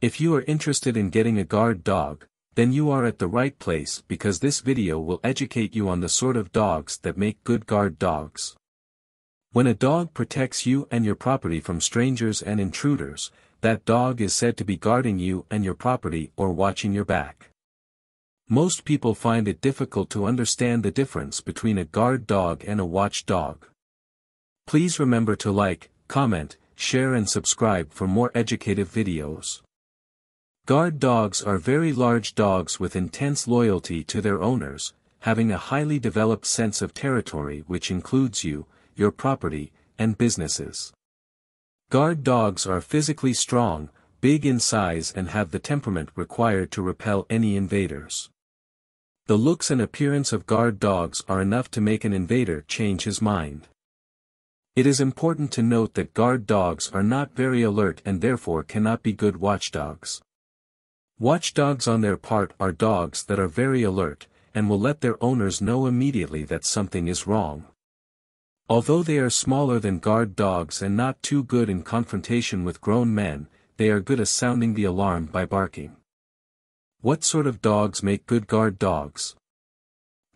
If you are interested in getting a guard dog, then you are at the right place because this video will educate you on the sort of dogs that make good guard dogs. When a dog protects you and your property from strangers and intruders, that dog is said to be guarding you and your property or watching your back. Most people find it difficult to understand the difference between a guard dog and a watch dog. Please remember to like, comment, share and subscribe for more educative videos. Guard dogs are very large dogs with intense loyalty to their owners, having a highly developed sense of territory which includes you, your property, and businesses. Guard dogs are physically strong, big in size and have the temperament required to repel any invaders. The looks and appearance of guard dogs are enough to make an invader change his mind. It is important to note that guard dogs are not very alert and therefore cannot be good watchdogs. Watchdogs on their part are dogs that are very alert, and will let their owners know immediately that something is wrong. Although they are smaller than guard dogs and not too good in confrontation with grown men, they are good at sounding the alarm by barking. What sort of dogs make good guard dogs?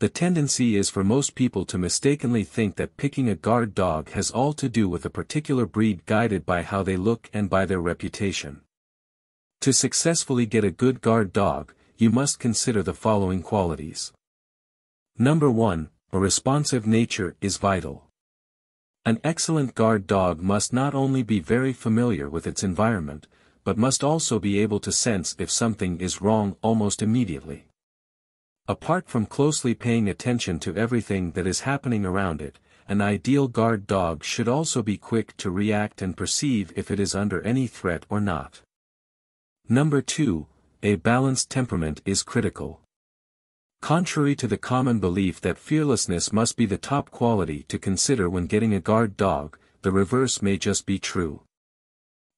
The tendency is for most people to mistakenly think that picking a guard dog has all to do with a particular breed guided by how they look and by their reputation. To successfully get a good guard dog, you must consider the following qualities. Number 1, a responsive nature is vital. An excellent guard dog must not only be very familiar with its environment, but must also be able to sense if something is wrong almost immediately. Apart from closely paying attention to everything that is happening around it, an ideal guard dog should also be quick to react and perceive if it is under any threat or not. Number 2, a balanced temperament is critical. Contrary to the common belief that fearlessness must be the top quality to consider when getting a guard dog, the reverse may just be true.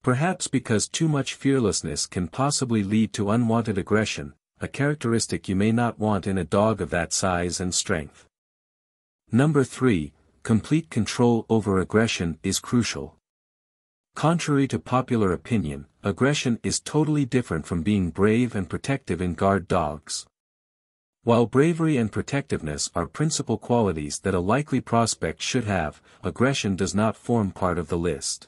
Perhaps because too much fearlessness can possibly lead to unwanted aggression, a characteristic you may not want in a dog of that size and strength. Number 3, complete control over aggression is crucial. Contrary to popular opinion, aggression is totally different from being brave and protective in guard dogs. While bravery and protectiveness are principal qualities that a likely prospect should have, aggression does not form part of the list.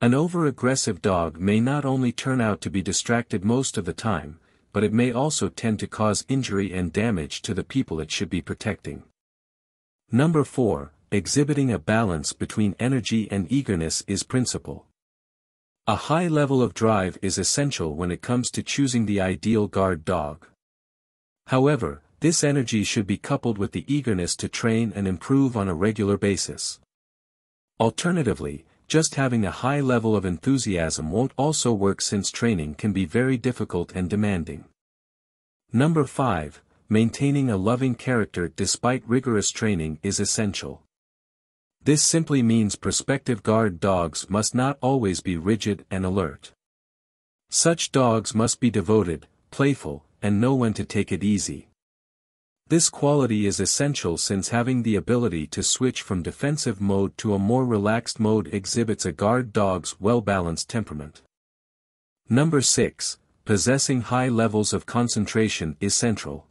An over-aggressive dog may not only turn out to be distracted most of the time, but it may also tend to cause injury and damage to the people it should be protecting. Number 4, exhibiting a balance between energy and eagerness is principal. A high level of drive is essential when it comes to choosing the ideal guard dog. However, this energy should be coupled with the eagerness to train and improve on a regular basis. Alternatively, just having a high level of enthusiasm won't also work since training can be very difficult and demanding. Number 5, maintaining a loving character despite rigorous training is essential. This simply means prospective guard dogs must not always be rigid and alert. Such dogs must be devoted, playful, and know when to take it easy. This quality is essential since having the ability to switch from defensive mode to a more relaxed mode exhibits a guard dog's well-balanced temperament. Number 6, possessing high levels of concentration is central.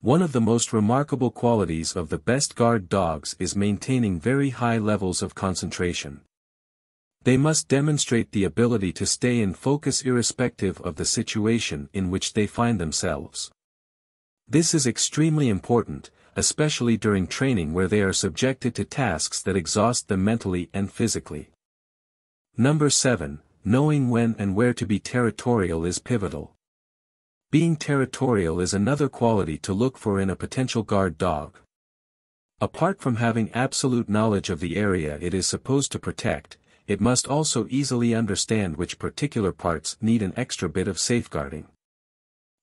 One of the most remarkable qualities of the best guard dogs is maintaining very high levels of concentration. They must demonstrate the ability to stay in focus irrespective of the situation in which they find themselves. This is extremely important, especially during training where they are subjected to tasks that exhaust them mentally and physically. Number 7, knowing when and where to be territorial is pivotal. Being territorial is another quality to look for in a potential guard dog. Apart from having absolute knowledge of the area it is supposed to protect, it must also easily understand which particular parts need an extra bit of safeguarding.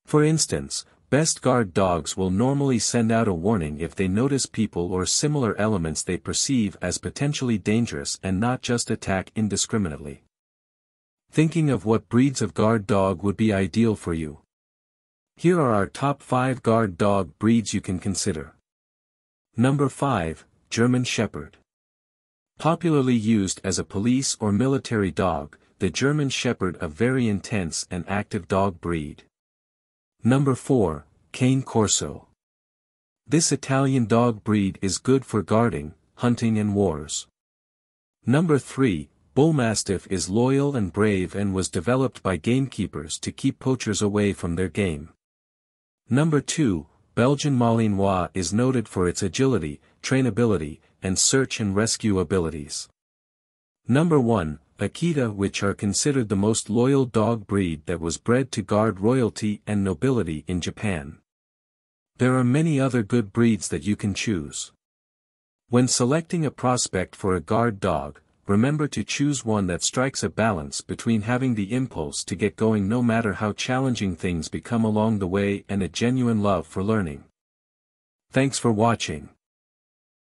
For instance, Best guard dogs will normally send out a warning if they notice people or similar elements they perceive as potentially dangerous and not just attack indiscriminately. Thinking of what breeds of guard dog would be ideal for you. Here are our top 5 guard dog breeds you can consider. Number 5, German Shepherd. Popularly used as a police or military dog, the German Shepherd a very intense and active dog breed. Number 4, Cane Corso. This Italian dog breed is good for guarding, hunting and wars. Number 3, Bullmastiff is loyal and brave and was developed by gamekeepers to keep poachers away from their game. Number 2, Belgian Malinois is noted for its agility, trainability, and search and rescue abilities. Number 1, Akita which are considered the most loyal dog breed that was bred to guard royalty and nobility in Japan. There are many other good breeds that you can choose. When selecting a prospect for a guard dog, remember to choose one that strikes a balance between having the impulse to get going no matter how challenging things become along the way and a genuine love for learning. Thanks for watching.